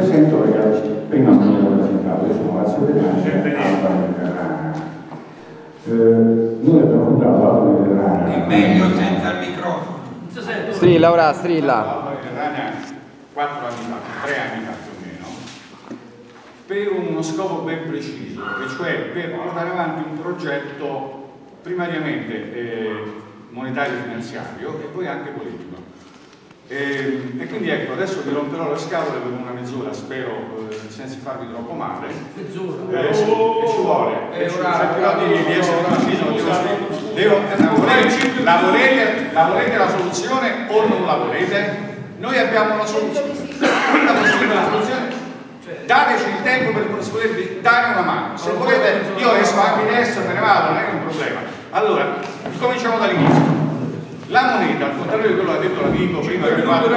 presento perché prima non ero presentato, io sono Lazio Benaglia, Alba Mediterranea. Eh, noi abbiamo fondato Alba Mediterranea. È meglio senza il microfono. Strilla ora, strilla. Alba Mediterranea 4 anni fa, 3 anni fa più o meno, per uno scopo ben preciso, e cioè per portare avanti un progetto primariamente eh, monetario finanziario e poi anche politico. E, e, quindi ecco, adesso vi romperò le scatole per una mezz'ora, spero, eh, senza farvi troppo male. Mezz'ora? Eh, e ci vuole. E ci cercherò di, di essere preciso. Devo, la, volete, la, volete, la volete la soluzione o non la volete? Noi abbiamo una soluzione. Una possibile soluzione. Dateci il tempo per potervi dare una mano. Se volete, io esco anche adesso, me ne vado, non è un problema. Allora, cominciamo dall'inizio. La moneta, al contrario di quello che ha detto l'amico prima che ha fatto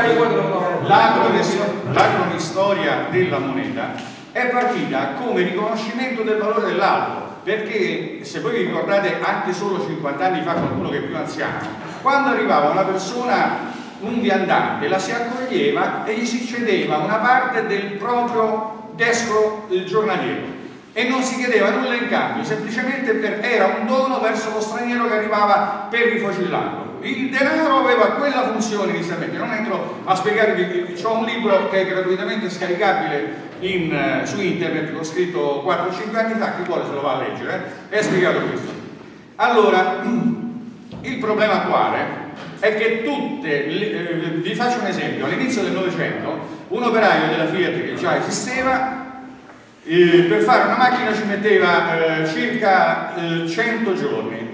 l'acronistoria della moneta, è partita come riconoscimento del valore dell'altro, perché se voi vi ricordate anche solo 50 anni fa qualcuno che è più anziano, quando arrivava una persona, un viandante, la si accoglieva e gli si cedeva una parte del proprio desco giornaliero e non si chiedeva nulla in cambio, semplicemente per, era un dono verso lo straniero che arrivava per rifocillarlo il denaro aveva quella funzione inizialmente, non entro a spiegarvi, ho un libro che è gratuitamente scaricabile in, uh, su internet, l'ho scritto 4-5 anni fa, chi vuole se lo va a leggere, eh? è spiegato questo. Allora, il problema quale è che tutte, eh, vi faccio un esempio, all'inizio del Novecento un operaio della Fiat che già esisteva eh, per fare una macchina ci metteva eh, circa 100 eh, giorni.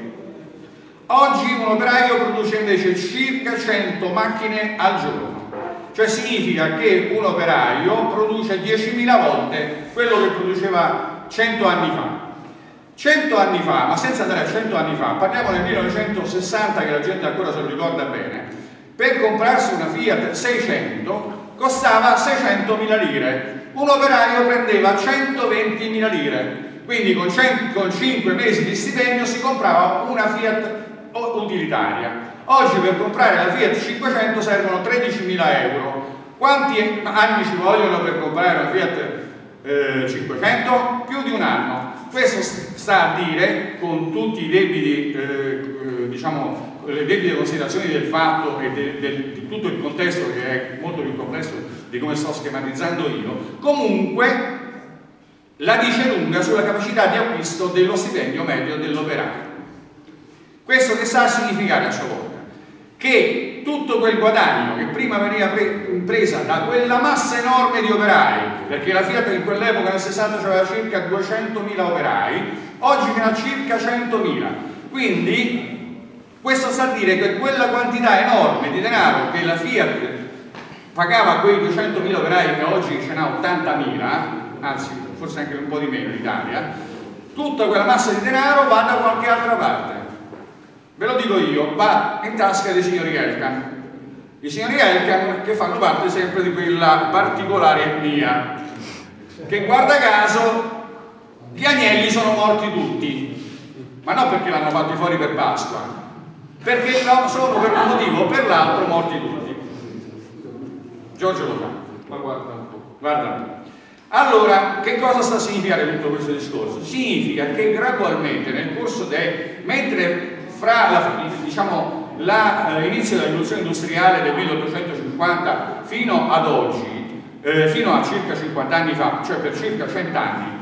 Oggi un operaio produce invece circa 100 macchine al giorno, cioè significa che un operaio produce 10.000 volte quello che produceva 100 anni fa. 100 anni fa, ma senza andare a 100 anni fa, parliamo del 1960 che la gente ancora se lo ricorda bene, per comprarsi una Fiat 600 costava 600.000 lire, un operaio prendeva 120.000 lire, quindi con, 100, con 5 mesi di stipendio si comprava una Fiat utilitaria. Oggi per comprare la Fiat 500 servono 13.000 euro. Quanti anni ci vogliono per comprare una Fiat eh, 500? Più di un anno. Questo sta a dire, con tutti i debiti, eh, eh, diciamo, le debite considerazioni del fatto e de, de, di tutto il contesto che è molto più complesso di come sto schematizzando io, comunque la dice lunga sulla capacità di acquisto dello stipendio medio dell'operaio. Questo che sta a significare a sua volta? Che tutto quel guadagno che prima veniva pre presa da quella massa enorme di operai, perché la Fiat in quell'epoca nel 60 aveva circa 200.000 operai, oggi ne ha circa 100.000. Quindi questo sta dire che quella quantità enorme di denaro che la Fiat pagava a quei 200.000 operai che oggi ce n'ha 80.000, anzi forse anche un po' di meno in Italia, tutta quella massa di denaro va da qualche altra parte. Ve lo dico io, va in tasca dei signori Elkan. I signori Elkan che fanno parte sempre di quella particolare etnia, che guarda caso gli agnelli sono morti tutti, ma non perché l'hanno fatti fuori per Pasqua, perché sono per un motivo o per l'altro morti tutti. Giorgio lo fa, ma guarda un po'. Guarda un po'. Allora, che cosa sta a significare tutto questo discorso? Significa che gradualmente nel corso del... mentre fra diciamo, l'inizio della rivoluzione industriale del 1850 fino ad oggi, eh, fino a circa 50 anni fa, cioè per circa 100 anni,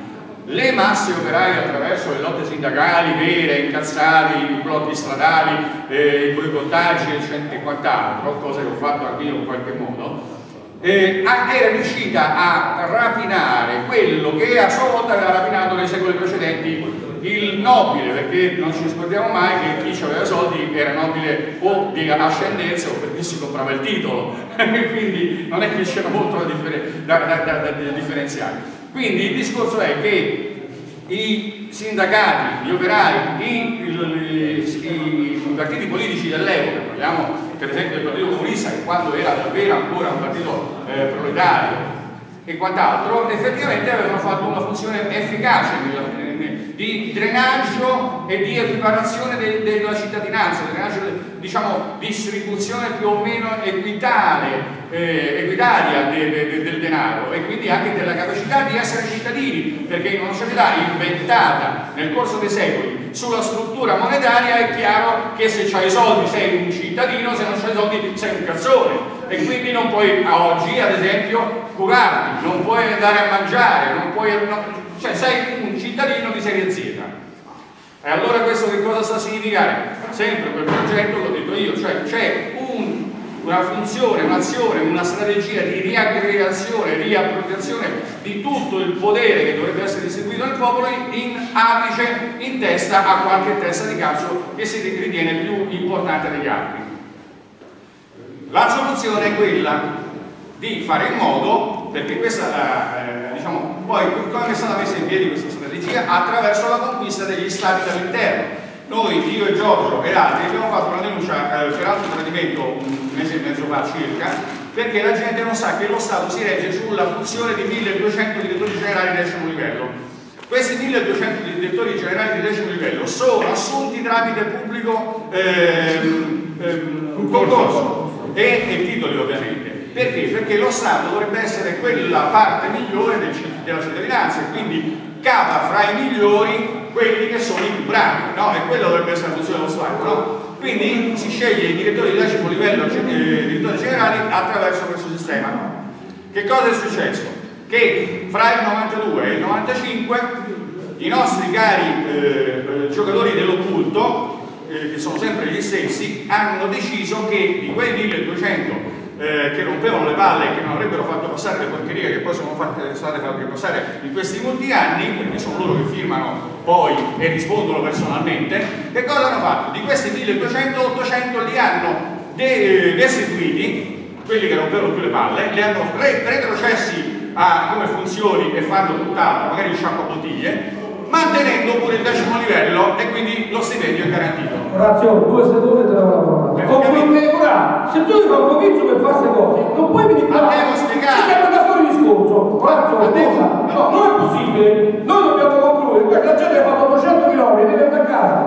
le masse operaie attraverso le lotte sindacali vere, incazzati, i blocchi stradali, eh, i boicottaggi e quant'altro, cosa che ho fatto anche io in qualche modo, eh, era riuscita a rapinare quello che a sua volta aveva rapinato nei secoli precedenti il nobile, perché non ci scordiamo mai che chi aveva soldi era nobile o di ascendenza o perché si comprava il titolo, quindi non è che c'era molto da, differen da, da, da, differenziare. Quindi il discorso è che i sindacati, gli operai, i, i, i, partiti politici dell'epoca, parliamo per esempio del Partito Comunista che quando era davvero ancora un partito eh, proletario e quant'altro, effettivamente avevano fatto una funzione efficace di drenaggio e di equiparazione de, della cittadinanza, drenaggio diciamo, distribuzione più o meno equitale eh, equitaria de, de, de, del denaro e quindi anche della capacità di essere cittadini, perché in una società inventata nel corso dei secoli sulla struttura monetaria è chiaro che se hai i soldi sei un cittadino, se non hai i soldi sei un cazzone e quindi non puoi a oggi ad esempio curarti, non puoi andare a mangiare, non puoi, no, cioè sei un cittadino di serie Z. E allora questo che cosa sta a significare? Sempre quel progetto che ho detto io, cioè c'è una funzione, un'azione, una strategia di riaggregazione, riappropriazione di tutto il potere che dovrebbe essere distribuito al popolo in apice, in testa a qualche testa di calcio che si ritiene più importante degli altri. La soluzione è quella di fare in modo, perché questa, eh, diciamo, poi come è stata messa in piedi questa strategia? Attraverso la conquista degli stati dall'interno noi, io e Giorgio e altri, abbiamo fatto una denuncia eh, per altro tradimento mese e mezzo fa circa, perché la gente non sa che lo Stato si regge sulla funzione di 1200 direttori generali di decimo livello. Questi 1200 direttori generali di decimo livello sono assunti tramite pubblico ehm, ehm, concorso e, e titoli ovviamente. Perché? Perché lo Stato dovrebbe essere quella parte migliore del, della cittadinanza e quindi cava fra i migliori quelli che sono i più bravi, no? E quello dovrebbe essere la funzione dello Stato, no? Quindi si sceglie i direttori di decimo livello, eh, direttori generali attraverso questo sistema. Che cosa è successo? Che fra il 92 e il 95 i nostri cari eh, giocatori dell'occulto, eh, che sono sempre gli stessi, hanno deciso che di quei 1200 eh, che rompevano le palle e che non avrebbero fatto passare le porcherie che poi sono fatte, state fatte passare in questi molti anni, perché sono loro che firmano poi e rispondono personalmente, che cosa hanno fatto? Di questi 1200, 800 li hanno de destituiti, quelli che rompevano più le palle, li hanno re retrocessi a come funzioni e fanno tutt'altro, magari sciacquabottiglie, mantenendo pure il decimo livello e quindi lo stipendio è garantito. Orazio, due secondi te la lavorare. Se tu devi fare un comizio per fare queste cose, non puoi venire qua. Ma devo spiegare. Ci stiamo da fuori discorso. Orazio, no, non è possibile. Non Luca, che la gente ha fatto 200 km, viene da casa.